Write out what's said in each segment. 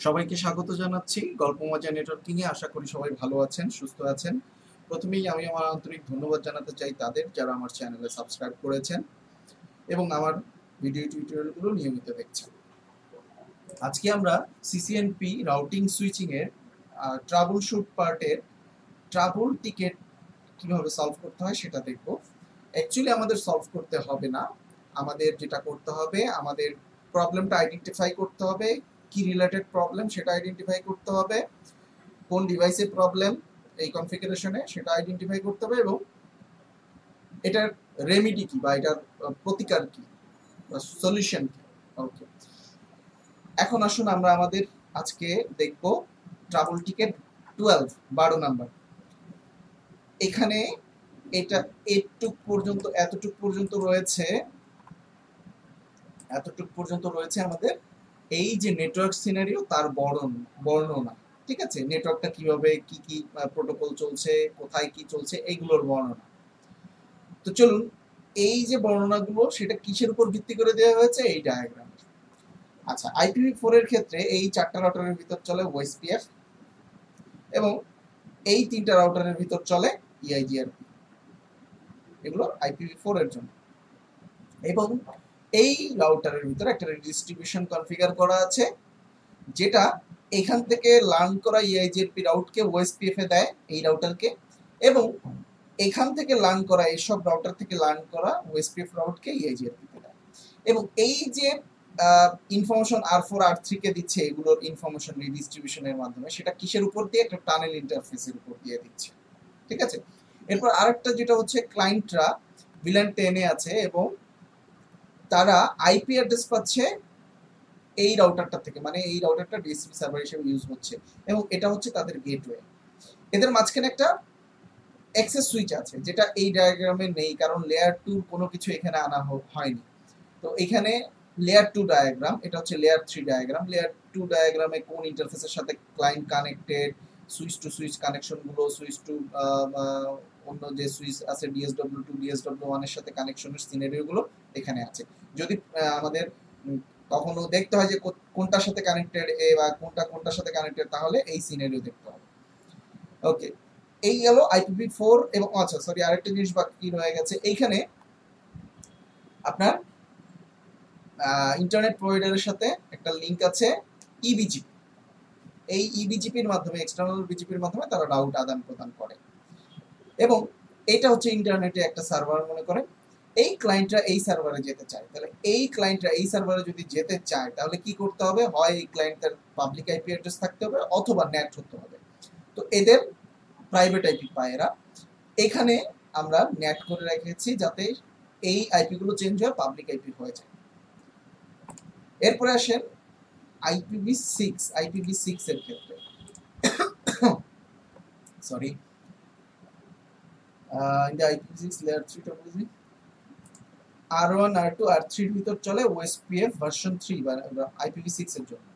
সবাইকে স্বাগত জানাচ্ছি গল্প মজা নেটওয়ার্কিং এ। আশা করি সবাই ভালো আছেন, সুস্থ আছেন। প্রথমেই আমি আমার আন্তরিক ধন্যবাদ জানাতে চাই তাদের যারা আমার চ্যানেলে সাবস্ক্রাইব করেছেন এবং আমার ভিডিও টিউটোরিয়ালগুলো নিয়মিত দেখছেন। আজকে আমরা সিসিএনপি রাউটিং সুইচিং এর ট্রাবল শুট পার্টের ট্রাবল টিকেট কীভাবে সলভ করতে হয় সেটা দেখব। অ্যাকচুয়ালি আমাদের সলভ করতে হবে না। আমাদের যেটা করতে হবে, আমাদের প্রবলেমটা আইডেন্টিফাই করতে হবে কি রিলেটেড প্রবলেম সেটা আইডেন্টিফাই করতে হবে। কোন ডিভাইসের প্রবলেম এই কনফিগারেশনে সেটা আইডেন্টিফাই করতে হবে এবং এটার রেমিডি কি বা এটার প্রতিকার কি বা সলিউশন কি? ওকে এখন আসুন আমরা আমাদের আজকে দেখব ট্রাবল টিকেট টুয়েলভ বারো নাম্বার এখানে এটা এটুক পর্যন্ত, এতটুক পর্যন্ত রয়েছে, এতটুক পর্যন্ত রয়েছে আমাদের এই যে নেটওয়ার্ক সিনারিও তার বর্ণন বর্ণনা, ঠিক আছে? নেটওয়ার্কটা কীভাবে, কি কি প্রোটোকল চলছে, কোথায় কি চলছে, এইগুলোর বর্ণনা। তো চলুন, এই যে বর্ণনাগুলো, সেটা কিসের উপর ভিত্তি করে দেওয়া হয়েছে? এই ডায়াগ্রাম আচ্ছা আইপিভি ফোর এর ক্ষেত্রে এই চারটা রাউটারের ভিতর চলে ওএসপিএফ এবং এই তিনটা রাউটারের ভিতর চলে ইআইজিআরপি এগুলো আইপিভি ফোর এর জন্য। এবং এই রাউটারের ভিতরে একটা ডিস্ট্রিবিউশন কনফিগার করা আছে, যেটা এখান থেকে লার্ন করা ইআইজিআরপি রাউটকে ওএসপিএফ এ দেয় এই রাউটারকে এবং এখান থেকে লার্ন করা এইসব রাউটার থেকে লার্ন করা ওএসপিএফ রাউটকে ইআইজিআরপি তে দেয়। এবং এই যে information R four R three কে দিচ্ছে, এগুলোর ইনফরমেশন রিডিস্ট্রিবিউশনের মাধ্যমে, সেটা কিসের উপর দিয়ে? একটা টানেল ইন্টারফেসের উপর দিয়ে দিচ্ছে। ঠিক আছে? এরপর আরেকটা যেটা হচ্ছে ক্লায়েন্টরা ভিলেন টেনে আছে এবং তারা আইপি অ্যাড্রেস পাচ্ছে এই রাউটারটা থেকে মানে এই রাউটারটা ডিএসপি সার্ভার হিসেবে ইউজ হচ্ছে এবং এটা হচ্ছে তাদের গেটওয়ে এদের মাঝখানে একটা অ্যাক্সেস সুইচ আছে, যেটা এই ডায়াগ্রামে নেই, কারণ লেয়ার টু কোনো কিছু এখানে আনা হয়নি। তো এখানে লেয়ার টু ডায়াগ্রাম এটা হচ্ছে layer three diagram layer two ডায়াগ্রামে কোন ইন্টারফেসের সাথে client connected switch to switch কানেকশনগুলো switch two অন্য যে সুইচ আছে ডিএসডব্লিউ টু ডিএসডব্লিউ ওয়ানের সাথে কানেকশনের সিনারিওগুলো এখানে আছে। যদি আমাদের কখনো দেখতে হয় যে কোনটার সাথে কানেক্টেড এ বা কোনটা, কোনটার সাথে কানেক্টেড তাহলে এই সিনারিও দেখতে হবে। ওকে এই গেল আইপিভি ফোর এবং আচ্ছা সরি আরেকটা জিনিস বাকি রয়ে গেছে। এইখানে আপনার ইন্টারনেট প্রোভাইডারের সাথে একটা লিংক আছে ইবিজিপি এই ইবিজিপির মাধ্যমে এক্সটার্নাল বিজিপির মাধ্যমে তারা রাউট আদান প্রদান করে। এবং এটা হচ্ছে ইন্টারনেটে একটা সার্ভার মনে করে এই ক্লায়েন্টরা এই সার্ভারে যেতে চায়। তাহলে এই ক্লায়েন্টরা এই সার্ভারে যদি যেতে চায়, তাহলে কি করতে হবে? হয় এই ক্লায়েন্টের পাবলিক আইপি অ্যাড্রেস থাকতে হবে অথবা নেট হতে হবে। তো এদের প্রাইভেট আইপি পায় এরা এখানে আমরা নেট করে রেখেছি যাতে এই আইপিগুলো চেঞ্জ হয় পাবলিক আইপি হয়ে যায়। এরপরে আসেন আইপিভি সিক্স আইপিভি সিক্স এর ক্ষেত্রে। সরি টপোলজি আর ওয়ান আর টু আর থ্রির ভিতর চলে ওএসপিএফ ভার্সন থ্রি বা আইপিভি সিক্স এর জন্য।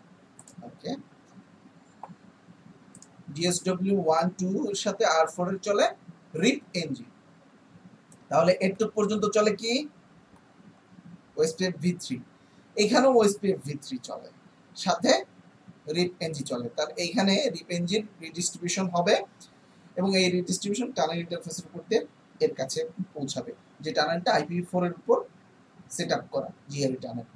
ওকে ডিএসডব্লিউ ওয়ান টু এর সাথে এর চলে তাহলে পর্যন্ত চলে কি? ওএসপিএফ এখানেও ওএসপিএফ চলে। সাথে রিপ এনজি চলে। তার এইখানে রিপ এনজির রিডিস্ট্রিবিউশন হবে এবং এই রিডিস্ট্রিবিউশন টানেল ইন্টারফেসের উপর দিয়ে এর কাছে পৌঁছাবে যে টানেলটা আইপিভি ফোর এর উপর সেট আপ করা জিআরই টানেল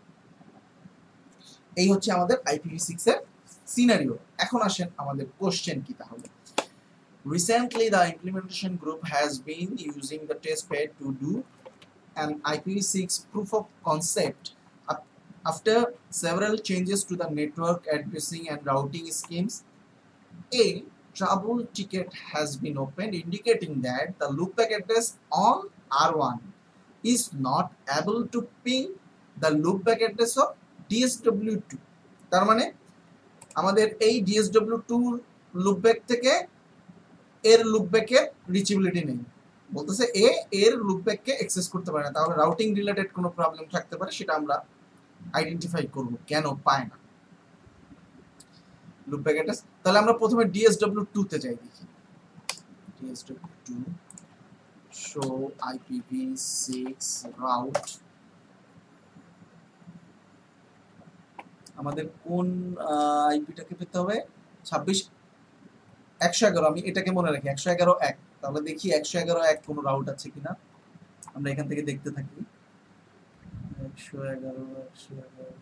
এই হচ্ছে আমাদের আইপিভি সিক্স এর সিনারিও এখন আসেন আমাদের কোশ্চেন কি তাহলে Recently, the implementation group has been using the testbed to do an IPv6 proof of concept after several changes to the network addressing and routing schemes. A trouble ticket has been opened, indicating that the loopback address on R1 is not able to ping the loopback address of DSW2 তার মানে আমাদের এই DSW2 loopback থেকে এর লুপব্যাকের reachability নেই। বলতেছে এ এর লুপব্যাককে access করতে পারে না। তাহলে রাউটিং রিলেটেড কোনো প্রবলেম থাকতে পারে, সেটা আমরা আইডেন্টিফাই করব। কেন পায় না? লুপব্যাক অ্যাড্রেস তাহলে আমরা প্রথমে ডিএসডব্লিউ টু তে যাই দেখি। DSW two show IPv six route আমাদের কোন আইপিটাকে পেতে হবে? ছাব্বিশ। একশো এগারো, আমি এটাকে মনে রাখি, একশো এগারো এক। তাহলে দেখি একশো এগারো এক কোনো রাউট আছে কিনা। আমরা এখান থেকে দেখতে থাকি। একশো এগারো একশো এগারো।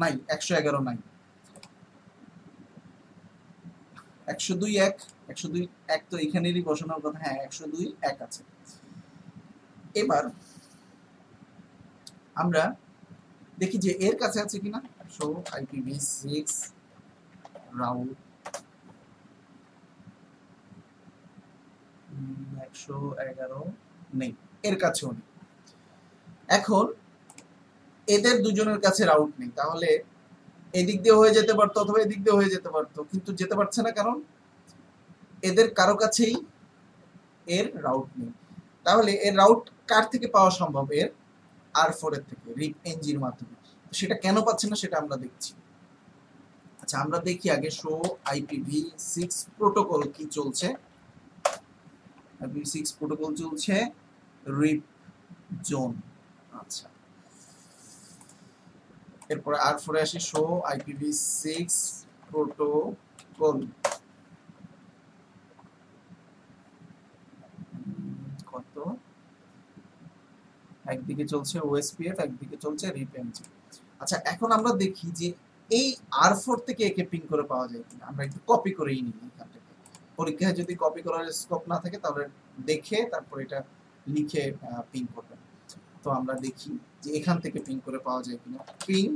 নাই একশো এগারো নাই একশো দুই এক, একশো দুই এক তো এখানেরই হ্যাঁ একশো দুই এক আছে। এবার আমরা দেখি যে এর কাছে আছে কিনা। একশো এগারো নেই, এর কাছেও নেই। এখন এদের দুজনের কাছে রাউট নেই, তাহলে এদিক দিয়ে হয়ে যেতে পারতো অথবা এদিক দিয়ে হয়ে যেতে পারতো, কিন্তু যেতে পারছে না কারণ এদের কারও কাছেই এর রাউট নেই। তাহলে এর রাউট কার থেকে পাওয়া সম্ভব? এর আর ফোর এর থেকে রিপ এনজির মাধ্যমে। সেটা কেন পাচ্ছে না সেটা আমরা দেখছি। আচ্ছা আমরা দেখি আগে শো আইপিভি সিক্স প্রোটোকল কি চলছে। আইপিভি সিক্স প্রোটোকল চলছে রিপ জোন আচ্ছা। এরপরে আর ফোরে আসি শো আইপিভি সিক্স প্রোটোকল একদিকে চলছে ওএসপিএফ একদিকে চলছে রিপেনজি আচ্ছা এখন আমরা দেখি যে এই আর ফোর থেকে একে পিং করে পাওয়া যায় কিনা। আমরা একটু কপি করেই নিই এখান পরীক্ষায় যদি কপি করার স্কোপ না থাকে, তাহলে দেখে তারপর এটা লিখে পিং করবেন। তো আমরা দেখি যে এখান থেকে পিং করে পাওয়া যায় কিনা। পিং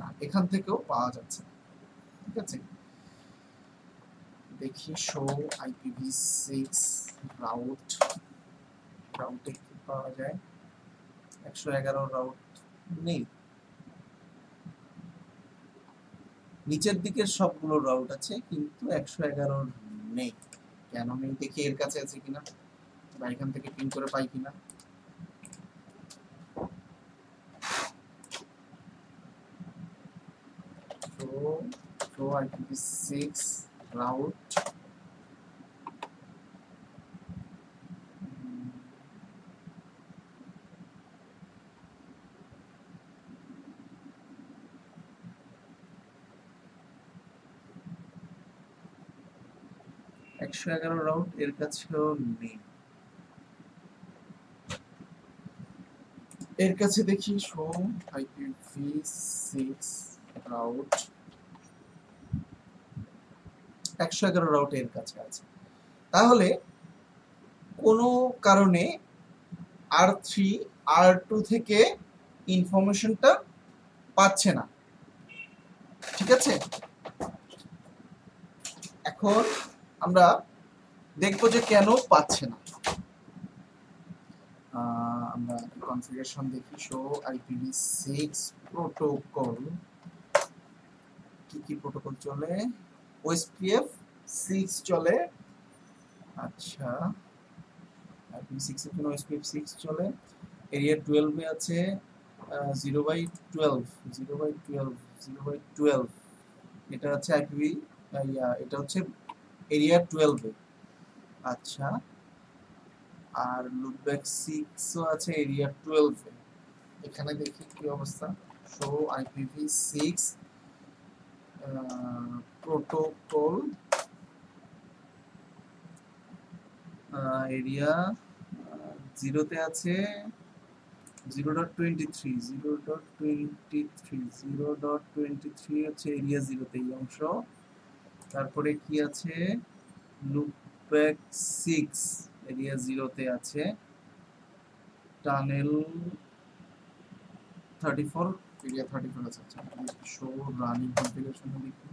না, এখান থেকেও পাওয়া যাচ্ছে ঠিক আছে? দেখি শো IPv6 রাউট রাউটে কি পাওয়া যায়? 111 রাউট নেই। নিচের দিকের সবগুলো রাউট আছে, কিন্তু 111 নেই। কেন? নেই দেখি এর কাছে আছে কিনা, বা এখান থেকে পিন করে পাই কিনা। তো route একশো এগারো রাউন্ড এর কাছেও নেই। এর কাছে দেখি সোম আইপিভি সিক্স রাউট একশো এগারো রাউট এর কাছে আছে। তাহলে কোনো কারণে আর থ্রি আর টু থেকে ইনফরমেশনটা পাচ্ছে না। ঠিক আছে? এখন আমরা দেখব যে কেন পাচ্ছে না। আমরা কনফিগারেশন দেখি শো আইপিভি সিক্স প্রোটোকল কি কি প্রোটোকল চলে? ওএসপিএফ সিক্স চলে। আচ্ছা আইপিভি সিক্স এর জন্য ওএসপিএফ সিক্স চলে। এরিয়া টুয়েলভে আছে zero by twelve zero by twelve zero by twelve এটা হচ্ছে আইপিভি এটা হচ্ছে এরিয়া টুয়েলভে আচ্ছা আর লুপব্যাক সিক্সও আছে এরিয়া টুয়েলভে এখানে দেখি কি অবস্থা। Show IPv six protocol area জিরোতে আছে zero dot twenty three zero dot twenty three zero dot twenty three হচ্ছে এরিয়া জিরোতে এই অংশ। তারপরে কি আছে? লুপব্যাক সিক্স এরিয়া জিরোতে আছে। Tunnel thirty four area thirty four আছে। আচ্ছা শো রানিং কনফিগারেশন দেখি।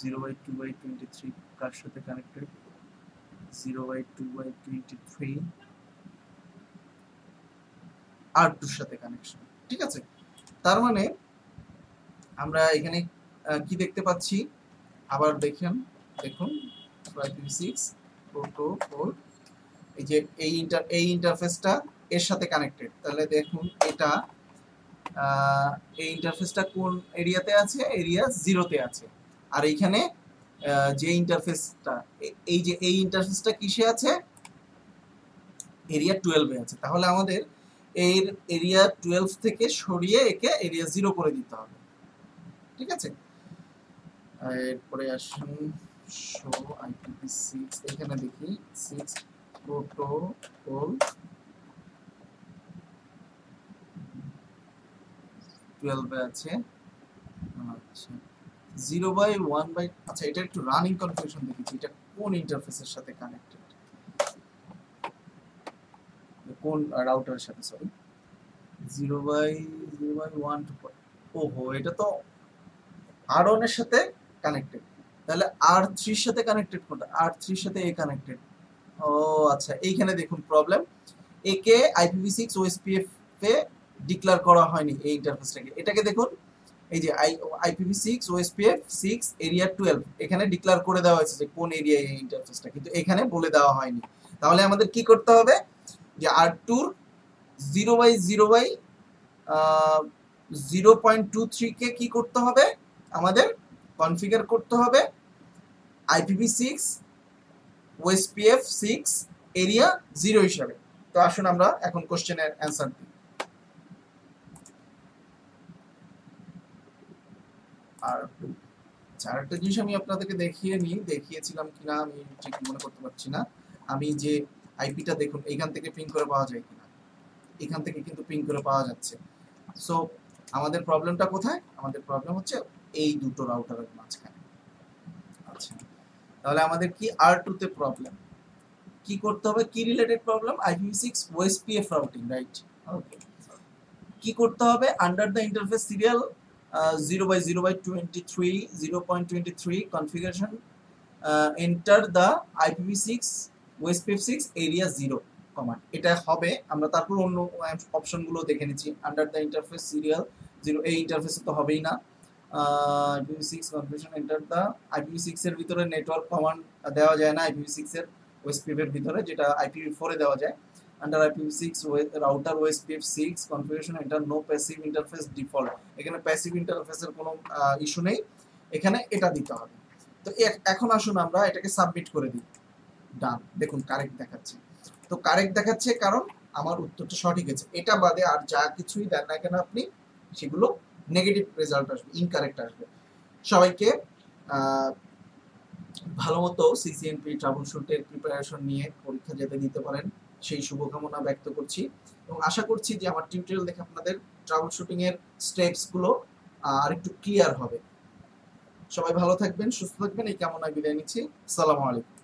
Zero by two by twenty three কার সাথে connected zero by two by twenty three R টুর সাথে কানেকশন ঠিক আছে? তার মানে আমরা এখানে কি দেখতে পাচ্ছি? আবার দেখেন, দেখুন সিক্স প্রোটোকল এই যে এই ইন্টার এই ইন্টারফেসটা এর সাথে কানেক্টেড তাহলে দেখুন, এটা এই ইন্টারফেসটা কোন এরিয়াতে আছে? এরিয়া জিরোতে আছে। আর এইখানে যে ইন্টারফেসটা এই যে, এই ইন্টারফেসটা কিসে আছে? এরিয়া টুয়েলভে আছে। তাহলে আমাদের এর এরিয়া টুয়েলভ থেকে সরিয়ে একে এরিয়া জিরো করে দিতে হবে। ঠিক আছে? এরপরে আসুন শো আইপিপি সিক্স এখানে দেখি সিক্স প্রোটোকল টুয়েলভে আছে। আচ্ছা। জিরো বাই ওয়ান বাই আচ্ছা এটা একটু রানিং কনফিউশন দেখেছি, এটা কোন ইন্টারফেসের সাথে কানেক্টেড কোন রাউটারের সাথে sorry zero by zero by one two ওহো, এটা তো আর ওয়ানের সাথে কানেক্টেড তাহলে আর থ্রির সাথে কানেক্টেড কোনটা? আর থ্রির সাথে এ কানেক্টেড ও আচ্ছা এইখানে দেখুন প্রবলেম একে আইপিভি সিক্স ওএসপিএফ এ ডিক্লেয়ার করা হয়নি এই ইন্টারফেসটাকে এটাকে দেখুন এই যে I IPv six OSPF six area twelve এখানে ডিক্লেয়ার করে দেওয়া হয়েছে যে কোন এরিয়া এই ইন্টারফেসটা কিন্তু এখানে বলে দেওয়া হয়নি। তাহলে আমাদের কি করতে হবে? যে আর টুর zero by zero by zero point two থ্রিকে কী করতে হবে? আমাদের কনফিগার করতে হবে IPv six OSPF six area zero হিসাবে। তো আসুন আমরা এখন কোশ্চেনের অ্যান্সার দিই। আর আচ্ছা, আরেকটা জিনিস আমি আপনাদেরকে দেখিয়ে নিই দেখিয়েছিলাম কিনা আমি ঠিক মনে করতে পারছি না। আমি যে আইপিটা দেখুন এইখান থেকে পিং করে পাওয়া যায় কিনা। এখান থেকে কিন্তু পিং করে পাওয়া যাচ্ছে। সো আমাদের প্রবলেমটা কোথায়? আমাদের প্রবলেম হচ্ছে এই দুটো রাউটারের মাঝখানে। আচ্ছা তাহলে আমাদের কি আর টুতে প্রবলেম কি করতে হবে? কি related problem IPv six OSPF routing right okay কি করতে হবে? Under the interface serial zero by zero by twenty three zero point twenty three configuration enter the IPv six OSPF six area zero command এটা হবে, আমরা তারপর অন্য অপশনগুলো দেখে নিচ্ছি। Under the interface serial zero এই ইন্টারফেসে তো হবেই না। IPv six configuration enter the IPv six এর ভিতরে নেটওয়ার্ক কমান্ড দেওয়া যায় না আইপিভি সিক্স এর ওএসপিএফ এর ভিতরে, যেটা আইপিভি ফোরে দেওয়া যায়। Under IPv six router OSPF six configuration enter no passive interface default এখানে প্যাসিভ ইন্টারফেসের কোনো ইস্যু নেই। এখানে এটা দিতে হবে। তো এখন আসুন আমরা এটাকে সাবমিট করে দিই। ডান দেখুন কারেক্ট দেখাচ্ছে। তো কারেক্ট দেখাচ্ছে কারণ আমার উত্তরটা সঠিক আছে। এটা বাদে আর যা কিছুই দেন না কেন আপনি, সেগুলো নেগেটিভ রেজাল্ট আসবে ইনকারেক্ট আসবে। সবাইকে ভালো মতো সিসিএনপি ট্রাভেল শুটের প্রিপারেশন নিয়ে পরীক্ষা যেতে দিতে পারেন। সেই শুভকামনা ব্যক্ত করছি। এবং আশা করছি যে আমার টিউটোরিয়াল দেখে আপনাদের ট্রাভেল শুটিং এর স্টেপসগুলো আর একটু ক্লিয়ার হবে। সবাই ভালো থাকবেন, সুস্থ থাকবেন, এই কামনায় বিদায় নিচ্ছি। সালামু আলাইকুম।